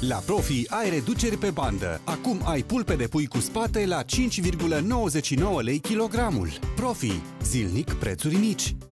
La Profi ai reduceri pe bandă. Acum ai pulpe de pui cu spate la 5,99 lei kilogramul. Profi. Zilnic prețuri mici.